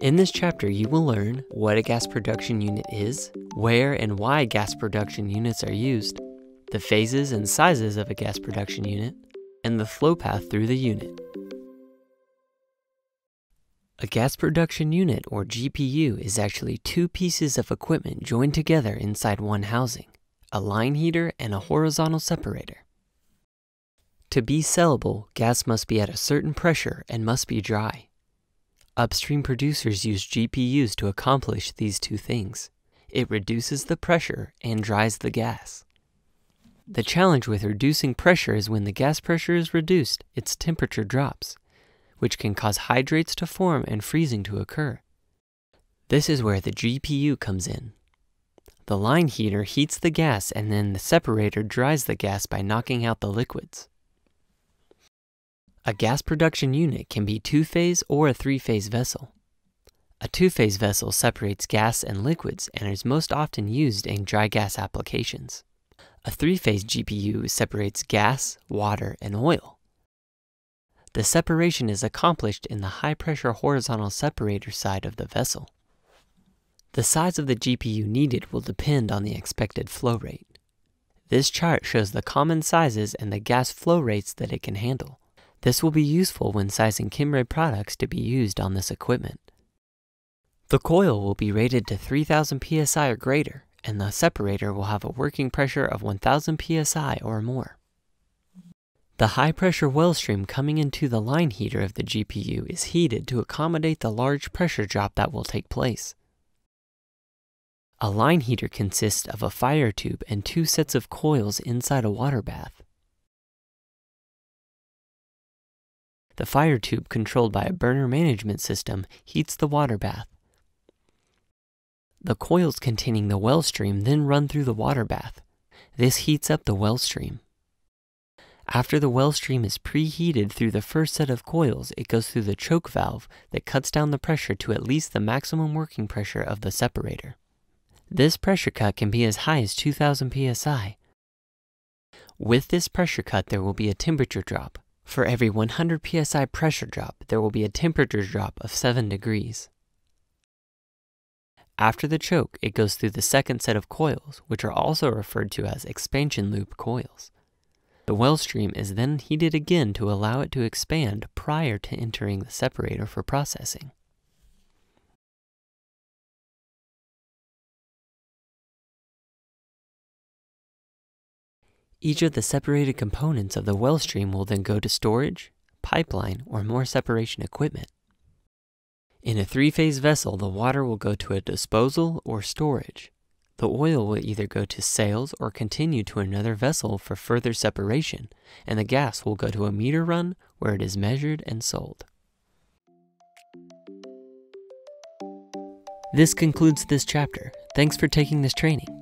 In this chapter, you will learn what a gas production unit is, where and why gas production units are used, the phases and sizes of a gas production unit, and the flow path through the unit. A gas production unit, or GPU, is actually two pieces of equipment joined together inside one housing, a line heater and a horizontal separator. To be sellable, gas must be at a certain pressure and must be dry. Upstream producers use GPUs to accomplish these two things. It reduces the pressure and dries the gas. The challenge with reducing pressure is when the gas pressure is reduced, its temperature drops, which can cause hydrates to form and freezing to occur. This is where the GPU comes in. The line heater heats the gas and then the separator dries the gas by knocking out the liquids. A gas production unit can be two-phase or a three-phase vessel. A two-phase vessel separates gas and liquids and is most often used in dry gas applications. A three-phase GPU separates gas, water, and oil. The separation is accomplished in the high-pressure horizontal separator side of the vessel. The size of the GPU needed will depend on the expected flow rate. This chart shows the common sizes and the gas flow rates that it can handle. This will be useful when sizing Kimray products to be used on this equipment. The coil will be rated to 3000 psi or greater, and the separator will have a working pressure of 1000 psi or more. The high pressure well stream coming into the line heater of the GPU is heated to accommodate the large pressure drop that will take place. A line heater consists of a fire tube and two sets of coils inside a water bath. The fire tube, controlled by a burner management system, heats the water bath. The coils containing the well stream then run through the water bath. This heats up the well stream. After the well stream is preheated through the first set of coils, it goes through the choke valve that cuts down the pressure to at least the maximum working pressure of the separator. This pressure cut can be as high as 2000 psi. With this pressure cut, there will be a temperature drop. For every 100 psi pressure drop, there will be a temperature drop of 7 degrees. After the choke, it goes through the second set of coils, which are also referred to as expansion loop coils. The well stream is then heated again to allow it to expand prior to entering the separator for processing. Each of the separated components of the well stream will then go to storage, pipeline, or more separation equipment. In a three-phase vessel, the water will go to a disposal or storage. The oil will either go to sales or continue to another vessel for further separation, and the gas will go to a meter run where it is measured and sold. This concludes this chapter. Thanks for taking this training.